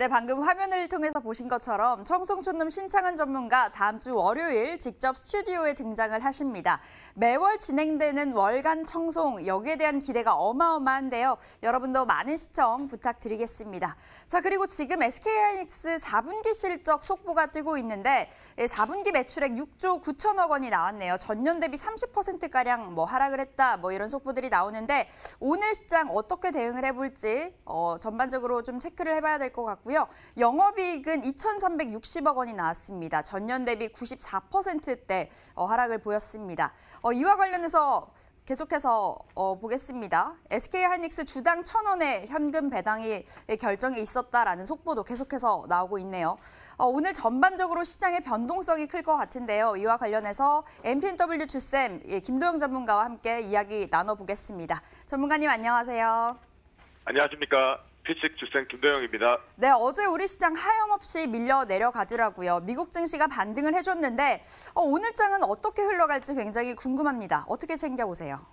네, 방금 화면을 통해서 보신 것처럼 청송촌놈 신창은 전문가 다음 주 월요일 직접 스튜디오에 등장을 하십니다. 매월 진행되는 월간 청송 여기에 대한 기대가 어마어마한데요. 여러분도 많은 시청 부탁드리겠습니다. 자, 그리고 지금 SK하이닉스 4분기 실적 속보가 뜨고 있는데 4분기 매출액 6조 9천억 원이 나왔네요. 전년 대비 30%가량 뭐 하락을 했다 뭐 이런 속보들이 나오는데 오늘 시장 어떻게 대응을 해볼지 어, 전반적으로 좀 체크를 해봐야 될 것 같고요. 있고요. 영업이익은 2,360억 원이 나왔습니다. 전년 대비 94%대 어, 하락을 보였습니다. 어, 이와 관련해서 계속해서 어, 보겠습니다. SK 하이닉스 주당 1,000원의 현금 배당이 결정이 있었다라는 속보도 계속해서 나오고 있네요. 어, 오늘 전반적으로 시장의 변동성이 클 것 같은데요. 이와 관련해서 MPNW 주쌤 예, 김도영 전문가와 함께 이야기 나눠보겠습니다. 전문가님 안녕하세요. 안녕하십니까. 피식 주생 김도영입니다. 네, 어제 우리 시장 하염없이 밀려 내려가더라고요. 미국 증시가 반등을 해줬는데 어, 오늘 장은 어떻게 흘러갈지 굉장히 궁금합니다. 어떻게 챙겨보세요?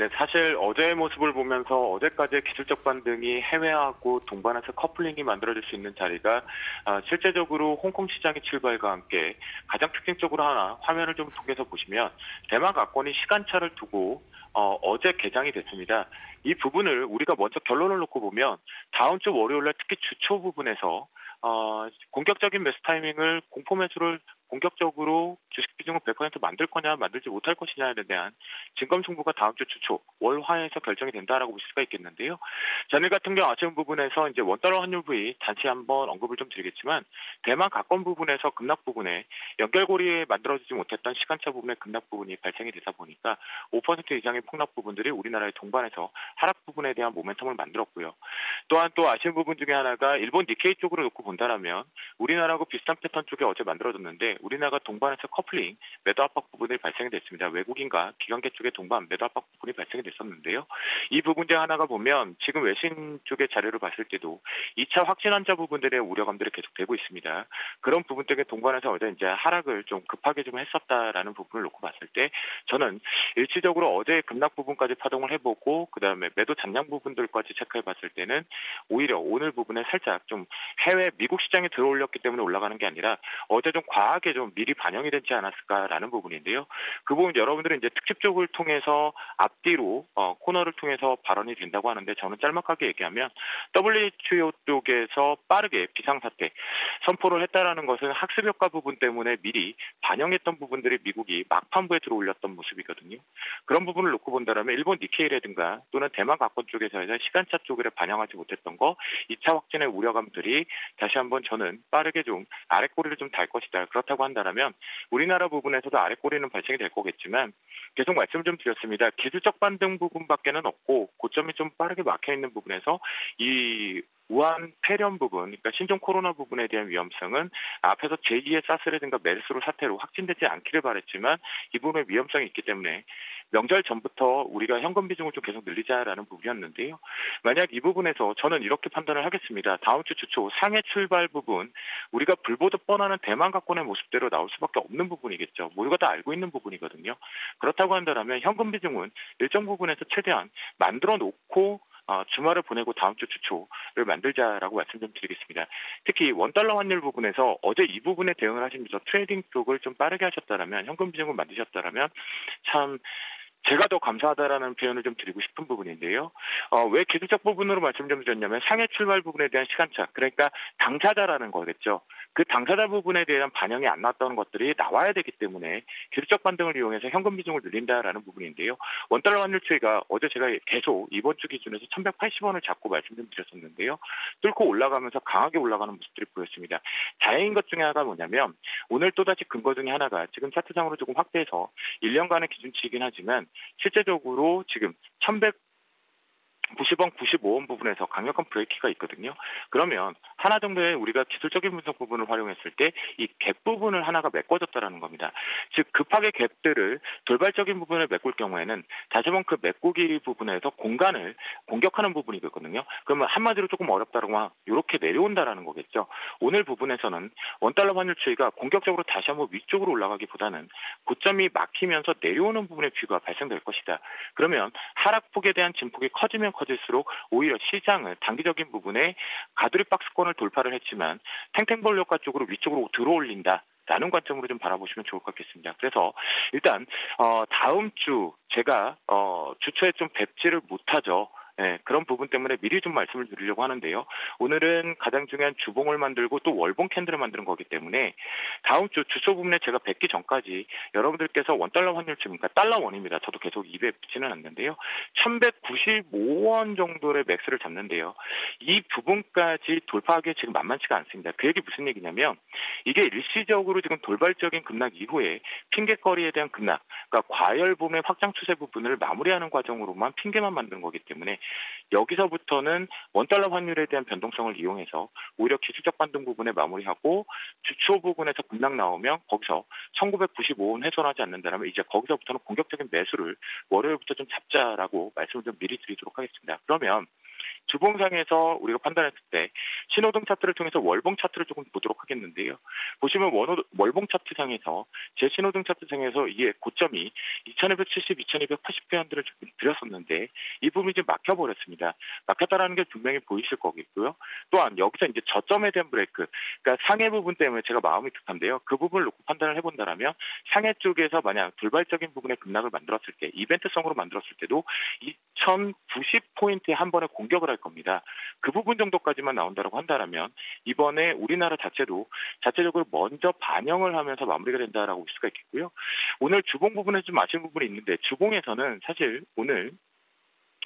네, 사실 어제의 모습을 보면서 어제까지의 기술적 반등이 해외하고 동반해서 커플링이 만들어질 수 있는 자리가 아, 실제적으로 홍콩 시장의 출발과 함께 가장 특징적으로 하나 화면을 좀 통해서 보시면 대만 가권이 시간차를 두고 어, 어제 개장이 됐습니다. 이 부분을 우리가 먼저 결론을 놓고 보면 다음 주 월요일날 특히 주초 부분에서 어, 공격적인 매수 타이밍을 공포 매수를 공격적으로 주식 비중을 100% 만들 거냐 만들지 못할 것이냐에 대한 증검 승부가 다음 주 주초 월화에서 결정이 된다라고 볼 수가 있겠는데요. 전일 같은 경우 아쉬운 부분에서 이제 원달러 환율 부위 다시 한번 언급을 좀 드리겠지만 대만 가권 부분에서 급락 부분에 연결고리에 만들어지지 못했던 시간차 부분의 급락 부분이 발생이 되다 보니까 5% 이상의 폭락 부분들이 우리나라의 동반해서 하락 부분에 대한 모멘텀을 만들었고요. 또한 또 아쉬운 부분 중에 하나가 일본 니케이 쪽으로 놓고 본다라면 우리나라하고 비슷한 패턴 쪽에 어제 만들어졌는데 우리나라가 동반해서 커플링 매도 압박 부분이 발생이 됐습니다. 외국인과 기관계 쪽에 동반 매도 압박 부분이 발생이 됐었는데요. 이 부분 중 하나가 보면 지금 외신 쪽의 자료를 봤을 때도 2차 확진 환자 부분들의 우려감들이 계속되고 있습니다. 그런 부분 때문에 동반해서 어제 이제 하락을 좀 급하게 좀 했었다라는 부분을 놓고 봤을 때 저는 일치적으로 어제 급락 부분까지 파동을 해보고 그다음에 매도 잔량 부분들까지 체크해 봤을 때는 오히려 오늘 부분에 살짝 좀 해외 미국 시장에 들어올렸기 때문에 올라가는 게 아니라 어제 좀 과하게 이렇게 좀 미리 반영이 되지 않았을까라는 부분인데요. 그 부분 여러분들은 이제 특집 쪽을 통해서 앞뒤로 어, 코너를 통해서 발언이 된다고 하는데 저는 짤막하게 얘기하면 WTO 쪽에서 빠르게 비상사태 선포를 했다라는 것은 학습 효과 부분 때문에 미리 반영했던 부분들이 미국이 막판부에 들어올렸던 모습이거든요. 그런 부분을 놓고 본다면 일본 니케이라든가 또는 대만 가권 쪽에서 시간차 쪽을 반영하지 못했던 거 2차 확진의 우려감들이 다시 한번 저는 빠르게 좀 아랫꼬리를 좀 달 것이다. 그렇다고 한다고 한다면 우리나라 부분에서도 아래 꼬리는 발생이 될 거겠지만 계속 말씀 좀 드렸습니다. 기술적 반등 부분밖에는 없고 고점이 좀 빠르게 막혀 있는 부분에서 이 우한 폐렴 부분, 그러니까 신종 코로나 부분에 대한 위험성은 앞에서 제2의 사스라든가 메르스로 사태로 확진되지 않기를 바랬지만 이 부분의 위험성이 있기 때문에 명절 전부터 우리가 현금 비중을 좀 계속 늘리자라는 부분이었는데요. 만약 이 부분에서 저는 이렇게 판단을 하겠습니다. 다음 주 주초 상해 출발 부분 우리가 불보듯 뻔하는 대만 갖고의 모습대로 나올 수밖에 없는 부분이겠죠. 모두가 다 알고 있는 부분이거든요. 그렇다고 한다면 현금 비중은 일정 부분에서 최대한 만들어 놓고 어, 주말을 보내고 다음 주 주초를 만들자라고 말씀 좀 드리겠습니다. 특히 원달러 환율 부분에서 어제 이 부분에 대응을 하시면서 trading 쪽을 좀 빠르게 하셨다라면 현금 비중을 만드셨다라면 참 제가 더 감사하다라는 표현을 좀 드리고 싶은 부분인데요. 어, 왜 기술적 부분으로 말씀 좀 드렸냐면 상해 출발 부분에 대한 시간차, 그러니까 당사자라는 거겠죠. 그 당사자 부분에 대한 반영이 안 났던 것들이 나와야 되기 때문에 기술적 반등을 이용해서 현금 비중을 늘린다라는 부분인데요. 원달러 환율 추이가 어제 제가 계속 이번 주 기준에서 1180원을 잡고 말씀 좀 드렸었는데요. 뚫고 올라가면서 강하게 올라가는 모습들이 보였습니다. 다행인 것 중에 하나가 뭐냐면 오늘 또다시 근거 중에 하나가 지금 차트상으로 조금 확대해서 1년간의 기준치이긴 하지만 실제적으로 지금 1100 90원, 95원 부분에서 강력한 브레이크가 있거든요. 그러면 하나 정도의 우리가 기술적인 분석 부분을 활용했을 때 이 갭 부분을 하나가 메꿔졌다라는 겁니다. 즉 급하게 갭들을 돌발적인 부분을 메꿀 경우에는 다시 한번 그 메꾸기 부분에서 공간을 공격하는 부분이 있거든요. 그러면 한마디로 조금 하면 이렇게 내려온다라는 거겠죠. 오늘 부분에서는 원달러 환율 추이가 공격적으로 다시 한번 위쪽으로 올라가기보다는 고점이 막히면서 내려오는 부분의 뷰가 발생될 것이다. 그러면 하락폭에 대한 진폭이 커지면 커질수록 오히려 시장을 단기적인 부분에 가두리 박스권을 시장을 돌파를 했지만 탱탱볼 효과 쪽으로 위쪽으로 들어올린다. 라는 관점으로 좀 바라보시면 좋을 것 같겠습니다. 그래서 일단 어, 다음 주 제가 어, 주초에 좀 뵙지를 못하죠. 네, 그런 부분 때문에 미리 좀 말씀을 드리려고 하는데요. 오늘은 가장 중요한 주봉을 만들고 또 월봉 캔들을 만드는 거기 때문에 다음 주 주초 부분에 제가 뵙기 전까지 여러분들께서 원달러 환율쯤, 그러니까 달러 원입니다. 저도 계속 입에 붙지는 않는데요. 1195원 정도의 맥스를 잡는데요. 이 부분까지 돌파하기 지금 만만치가 않습니다. 그 얘기 무슨 얘기냐면 이게 일시적으로 지금 돌발적인 급락 이후에 핑계거리에 대한 급락, 그러니까 과열 붐의 확장 추세 부분을 마무리하는 과정으로만 핑계만 만드는 거기 때문에 여기서부터는 원달러 환율에 대한 변동성을 이용해서 오히려 기술적 반등 부분에 마무리하고 주초 부분에서 급락 나오면 거기서 1995원 훼손하지 않는다면 이제 거기서부터는 공격적인 매수를 월요일부터 좀 잡자라고 말씀을 좀 미리 드리도록 하겠습니다. 그러면 주봉상에서 우리가 판단했을 때 신호등 차트를 통해서 월봉 차트를 조금 보도록 하겠는데요. 보시면 원호, 월봉 차트상에서 제 신호등 차트상에서 이게 고점이 2270, 2280페안들을 드렸었는데 이 부분이 지금 막혀버렸습니다. 막혔다라는 게 분명히 보이실 거겠고요. 또한 여기서 이제 저점에 대한 브레이크, 그러니까 상해 부분 때문에 제가 마음이 급한데요. 그 부분을 놓고 판단을 해본다라면 상해 쪽에서 만약 돌발적인 부분의 급락을 만들었을 때 이벤트성으로 만들었을 때도 2090포인트에 한 번에 공격을 할 겁니다. 그 부분 정도까지만 나온다고 한다면 이번에 우리나라 자체도 자체적으로 먼저 반영을 하면서 마무리가 된다라고 볼 수가 있겠고요. 오늘 주봉 부분에 좀 아쉬운 부분이 있는데 주봉에서는 사실 오늘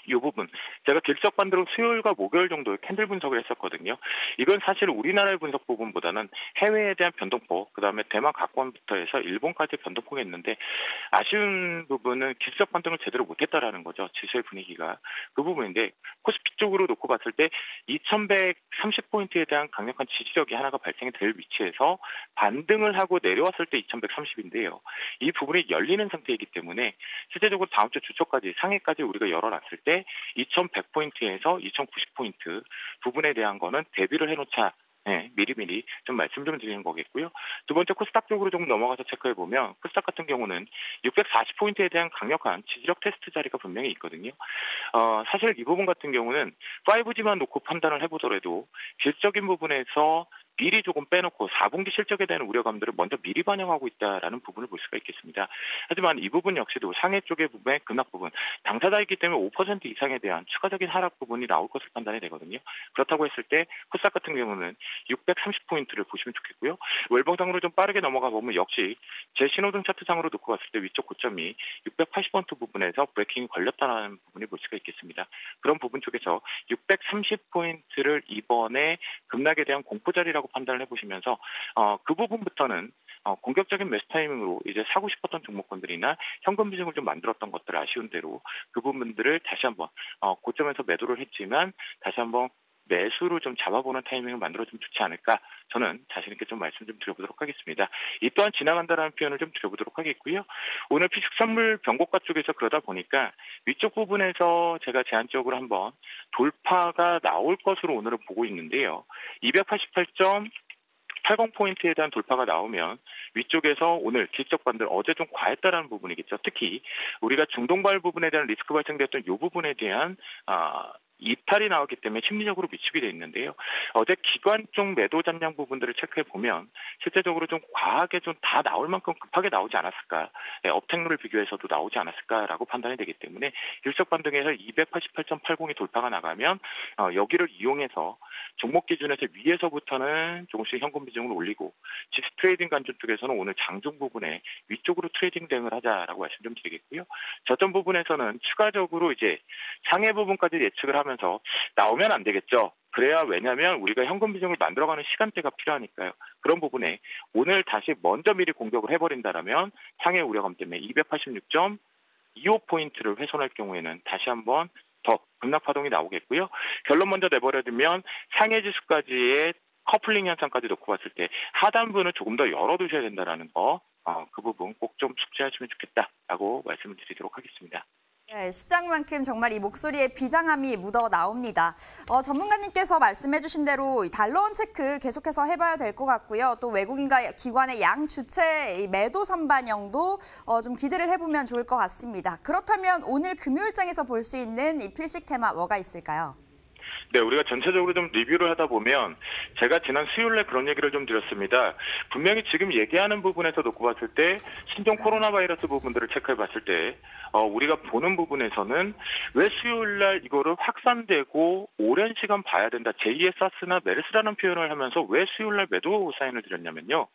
이 부분 제가 길적 반대로 수요일과 목요일 정도의 캔들 분석을 했었거든요. 이건 사실 우리나라의 분석 부분보다는 해외에 대한 변동폭, 그 다음에 대만 각관부터 해서 일본까지 변동폭이 있는데 아쉬운 부분은 길적 반등을 제대로 못했다라는 거죠. 지수의 분위기가 그 부분인데 코스피 쪽으로 놓고 봤을 때 2,130포인트에 대한 강력한 지지력이 하나가 발생이 될 위치에서 반등을 하고 내려왔을 때 2,130인데요. 이 부분이 열리는 상태이기 때문에 실제적으로 다음 주 주초까지 상해까지 우리가 열어놨을 때 2100포인트에서 2090포인트 부분에 대한 거는 대비를 해놓자 네, 미리미리 좀 말씀 좀 드리는 거겠고요. 두 번째 코스닥 쪽으로 좀 넘어가서 체크해 보면 코스닥 같은 경우는 640포인트에 대한 강력한 지지력 테스트 자리가 분명히 있거든요. 어, 사실 이 부분 같은 경우는 5G만 놓고 판단을 해보더라도 질적인 부분에서 미리 조금 빼놓고 4분기 실적에 대한 우려감들을 먼저 미리 반영하고 있다라는 부분을 볼 수가 있겠습니다. 하지만 이 부분 역시도 상해 쪽의 부분의 급락 부분, 당사자이기 때문에 5% 이상에 대한 추가적인 하락 부분이 나올 것을 판단이 되거든요. 그렇다고 했을 때 코스닥 같은 경우는 630포인트를 보시면 좋겠고요. 월봉상으로 좀 빠르게 넘어가 보면 역시 제 신호등 차트상으로 놓고 봤을 때 위쪽 고점이 680포인트 부분에서 브레이킹이 걸렸다는 부분이 볼 수가 있겠습니다. 그런 부분 쪽에서 630포인트를 이번에 급락에 대한 공포 자리라고 판단을 해보시면서 어, 그 부분부터는 어, 공격적인 매수 타이밍으로 이제 사고 싶었던 종목군들이나 현금 비중을 좀 만들었던 것들 아쉬운 대로 그 부분들을 다시 한번 어, 고점에서 매도를 했지만 다시 한번 매수를 좀 잡아보는 타이밍을 만들어주면 좋지 않을까 저는 자신 있게 좀 말씀 좀 드려보도록 하겠습니다. 이 또한 지나간다라는 표현을 좀 드려보도록 하겠고요. 오늘 피식선물 병고가 쪽에서 그러다 보니까 위쪽 부분에서 제가 제한적으로 한번 돌파가 나올 것으로 오늘은 보고 있는데요. 288점 80포인트에 대한 돌파가 나오면 위쪽에서 오늘 기적 반등 어제 좀 과했다라는 부분이겠죠. 특히 우리가 중동발 부분에 대한 리스크 발생됐던 이 부분에 대한 아, 이탈이 나왔기 때문에 심리적으로 위축이 돼 있는데요. 어제 기관 쪽 매도 잔량 부분들을 체크해 보면 실제적으로 좀 과하게 좀 다 나올 만큼 급하게 나오지 않았을까, 네, 업택률을 비교해서도 나오지 않았을까라고 판단이 되기 때문에 일적 반등에서 288.80이 돌파가 나가면 어, 여기를 이용해서 종목 기준에서 위에서부터는 조금씩 현금 비중을 올리고 지수 trading 관점 쪽에서는 오늘 장중 부분에 위쪽으로 trading 대응을 하자라고 말씀 좀 드리겠고요. 저점 부분에서는 추가적으로 이제 상해 부분까지 예측을 하면서 나오면 안 되겠죠. 그래야 왜냐하면 우리가 현금 비중을 만들어가는 시간대가 필요하니까요. 그런 부분에 오늘 다시 먼저 미리 공격을 해버린다라면 상해 우려감 때문에 286.25 포인트를 훼손할 경우에는 다시 한번 더 급락 파동이 나오겠고요. 결론 먼저 내버려두면 상해 지수까지의 커플링 현상까지 놓고 봤을 때 하단부는 조금 더 열어두셔야 된다라는 거, 어, 그 부분 꼭 좀 숙지하시면 좋겠다라고 말씀을 드리도록 하겠습니다. 네, 시장만큼 정말 이 목소리에 비장함이 묻어 나옵니다. 어, 전문가님께서 말씀해주신 대로 달러원 체크 계속해서 해봐야 될 것 같고요. 또 외국인과 기관의 양 주체 매도 선반영도 어, 좀 기대를 해보면 좋을 것 같습니다. 그렇다면 오늘 금요일장에서 볼 수 있는 이 필식 테마 뭐가 있을까요? 네, 우리가 전체적으로 좀 리뷰를 하다 보면 제가 지난 수요일에 그런 얘기를 좀 드렸습니다. 분명히 지금 얘기하는 부분에서 놓고 봤을 때 신종 코로나 바이러스 부분들을 체크해 봤을 때 어, 우리가 보는 부분에서는 왜 수요일 날 이거를 확산되고 오랜 시간 봐야 된다. 제2의 사스나 메르스라는 표현을 하면서 왜 수요일 날 매도 사인을 드렸냐면요.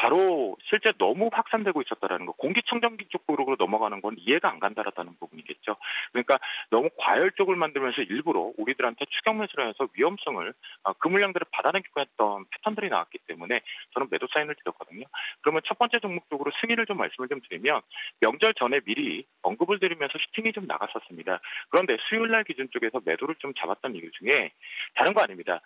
바로 실제 너무 확산되고 있었다라는 거, 공기청정기 쪽으로 넘어가는 건 이해가 안 간다라는 부분이겠죠. 그러니까 너무 과열적을 만들면서 일부러 우리들한테 추격 매수를 해서 위험성을 아, 그 물량들을 받아내기고 했던 패턴들이 나왔기 때문에 저는 매도 사인을 드렸거든요. 그러면 첫 번째 종목 쪽으로 승인을 좀 말씀을 좀 드리면 명절 전에 미리 언급을 드리면서 슈팅이 좀 나갔었습니다. 그런데 수요일 날 기준 쪽에서 매도를 좀 잡았던 이유 중에 다른 거 아닙니다.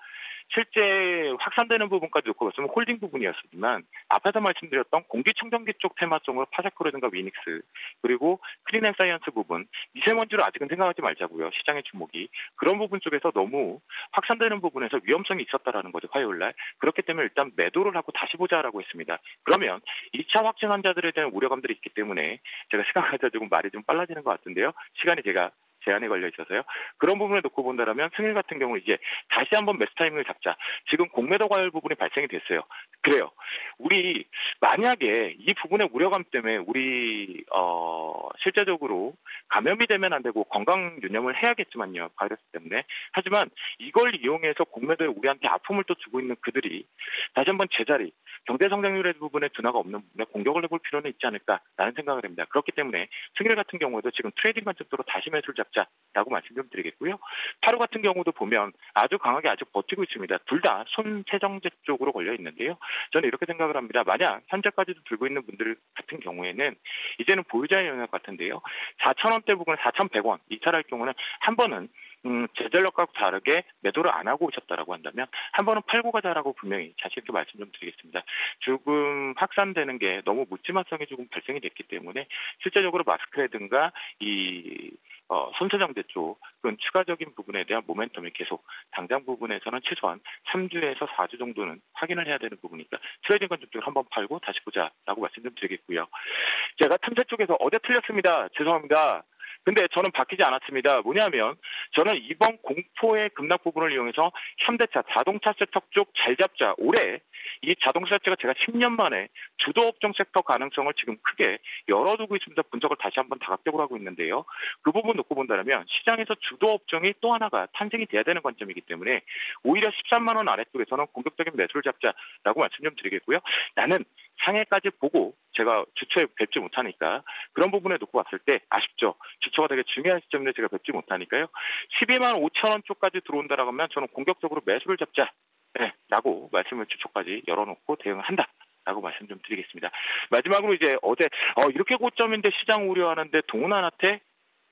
실제 확산되는 부분까지 놓고 봤으면 holding 부분이었지만 앞에서 말씀드렸던 공기청정기 쪽 테마성으로 파세코라든가 위닉스 그리고 클린앤사이언스 부분 미세먼지로 아직은 생각하지 말자고요 시장의 주목이. 그런 부분 쪽에서 너무 확산되는 부분에서 위험성이 있었다라는 거죠 화요일날. 그렇기 때문에 일단 매도를 하고 다시 보자라고 했습니다. 그러면 2차 확진 환자들에 대한 우려감들이 있기 때문에 제가 시간 가져 조금 말이 좀 빨라지는 것 같은데요. 시간이 제가 제한이 걸려 있어서요. 그런 부분을 놓고 본다면 승일 같은 경우 이제 다시 한번 매수 타이밍을 잡자. 지금 공매도 과열 부분이 발생이 됐어요. 그래요. 우리 만약에 이 부분의 우려감 때문에 우리 어 실제적으로 감염이 되면 안 되고 건강 유념을 해야겠지만요. 바이러스 때문에. 하지만 이걸 이용해서 공매도에 우리한테 아픔을 또 주고 있는 그들이 다시 한번 제자리 경제 성장률의 부분에 둔화가 없는 부분에 공격을 해볼 필요는 있지 않을까라는 생각을 합니다. 그렇기 때문에 승일 같은 경우에도 지금 trading 관점으로 다시 매수를 잡자라고 말씀 좀 드리겠고요. 타로 같은 경우도 보면 아주 강하게 아직 버티고 있습니다. 둘 다 손세정제 쪽으로 걸려 있는데요. 저는 이렇게 생각을 합니다. 만약 현재까지도 들고 있는 분들 같은 경우에는 이제는 보유자의 영역 같은데요. 4,000원대 부분 4,100원 이탈할 경우는 한 번은 음, 제 전략과 다르게 매도를 안 하고 오셨다라고 한다면 한 번은 팔고 가자라고 분명히 자신 있게 말씀 좀 드리겠습니다. 조금 확산되는 게 너무 묻지마성이 조금 발생이 됐기 때문에 실제적으로 마스크라든가 이 어, 손세정제 쪽 그런 추가적인 부분에 대한 모멘텀이 계속 당장 부분에서는 최소한 3주에서 4주 정도는 확인을 해야 되는 부분이니까 trading 쪽을 한번 팔고 다시 보자라고 말씀 좀 드리겠고요. 제가 탐사 쪽에서 어제 틀렸습니다. 죄송합니다. 근데 저는 바뀌지 않았습니다. 뭐냐면 저는 이번 공포의 급락 부분을 이용해서 현대차 자동차 섹터 쪽잘 잡자. 올해 이 자동차 섹터가 제가 10년 만에 주도 업종 섹터 가능성을 지금 크게 열어두고 있습니다. 분석을 다시 한번 다각적으로 하고 있는데요. 그 부분 놓고 본다면 시장에서 주도 업종이 또 하나가 탄생이 돼야 되는 관점이기 때문에 오히려 13만 원 아래 쪽에서는 공격적인 매수를 잡자라고 말씀 좀 드리겠고요. 나는 상해까지 보고 제가 주초에 뵙지 못하니까 그런 부분에 놓고 봤을 때 아쉽죠. 주초가 되게 중요한 시점인데 제가 뵙지 못하니까요. 12만 5천 원 쪽까지 들어온다라고 하면 저는 공격적으로 매수를 잡자. 네, 라고 말씀을 주초까지 열어놓고 대응을 한다. 라고 말씀 좀 드리겠습니다. 마지막으로 이제 어제 어, 이렇게 고점인데 시장 우려하는데 동원한테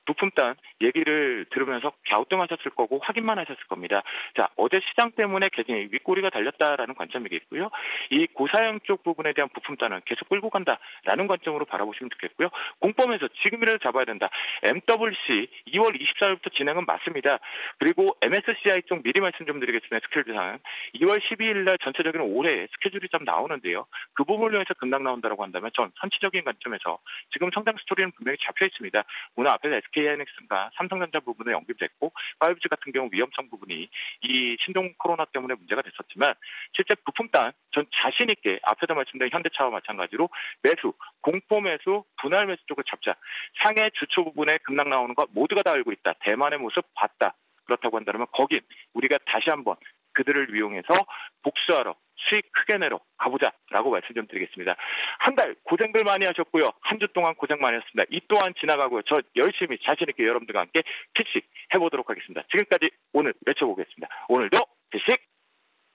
부품단 얘기를 들으면서 갸우뚱하셨을 거고 확인만 하셨을 겁니다. 자 어제 시장 때문에 굉장히 윗꼬리가 달렸다라는 관점이겠고요. 이 고사양 쪽 부분에 대한 부품단은 계속 끌고 간다라는 관점으로 바라보시면 좋겠고요. 공범에서 지금이라도 잡아야 된다. MWC 2월 24일부터 진행은 맞습니다. 그리고 MSCI 쪽 미리 말씀 좀 드리겠습니다. 스케줄상 2월 12일 날 전체적인 올해 스케줄이 좀 나오는데요. 그 부분을 위해서 급락 나온다고 한다면 전 선치적인 관점에서 지금 성장 스토리는 분명히 잡혀 있습니다. 오늘 앞에서 SK하이닉스가 삼성전자 부분에 연결됐고 5G 같은 경우 위험성 부분이 이 신종 코로나 때문에 문제가 됐었지만 실제 부품단 전 자신 있게 앞에도 말씀드린 현대차와 마찬가지로 매수, 공포 매수, 분할 매수 쪽을 잡자. 상해 주초 부분에 급락 나오는 거 모두가 다 알고 있다. 대만의 모습 봤다. 그렇다고 한다면 거긴 우리가 다시 한번 그들을 이용해서 복수하러 수익 크게 내러 가보자라고 말씀 좀 드리겠습니다. 한 달 고생들 많이 하셨고요. 한 주 동안 고생 많이 했습니다. 이 또한 지나가고요. 저 열심히 자신 있게 여러분들과 함께 피식 해보도록 하겠습니다. 지금까지 오늘 외쳐보겠습니다. 오늘도